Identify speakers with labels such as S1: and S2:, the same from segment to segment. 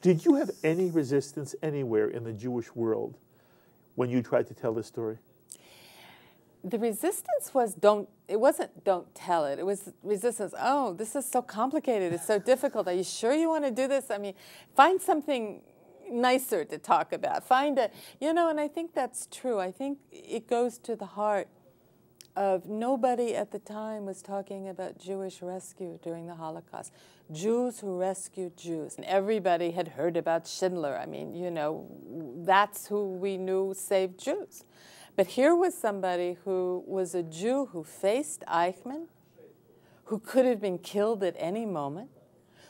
S1: Did you have any resistance anywhere in the Jewish world when you tried to tell this story?
S2: The resistance was don't, it wasn't don't tell it. It was resistance, oh, this is so complicated. It's so difficult. Are you sure you want to do this? I mean, find something nicer to talk about. Find a, you know, and I think that's true. I think it goes to the heart of nobody at the time was talking about Jewish rescue during the Holocaust. Jews who rescued Jews. And everybody had heard about Schindler. I mean, you know, that's who we knew saved Jews. But here was somebody who was a Jew who faced Eichmann, who could have been killed at any moment,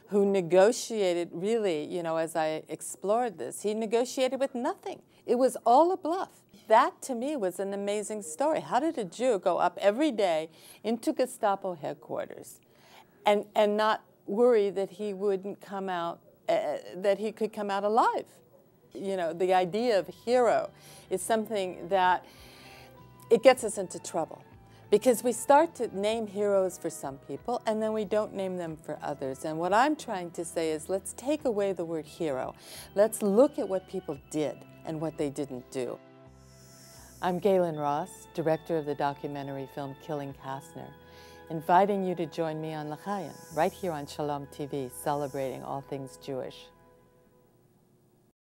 S2: who negotiated, really, you know, as I explored this, he negotiated with nothing. It was all a bluff. That to me was an amazing story. How did a Jew go up every day into Gestapo headquarters and, and not worry that he wouldn't come out, uh, that he could come out alive? You know, the idea of hero is something that it gets us into trouble because we start to name heroes for some people and then we don't name them for others. And what I'm trying to say is let's take away the word hero. Let's look at what people did and what they didn't do. I'm Gaylen Ross, director of the documentary film Killing Kasztner, inviting you to join me on L'Chayim, right here on Shalom TV, celebrating all things Jewish.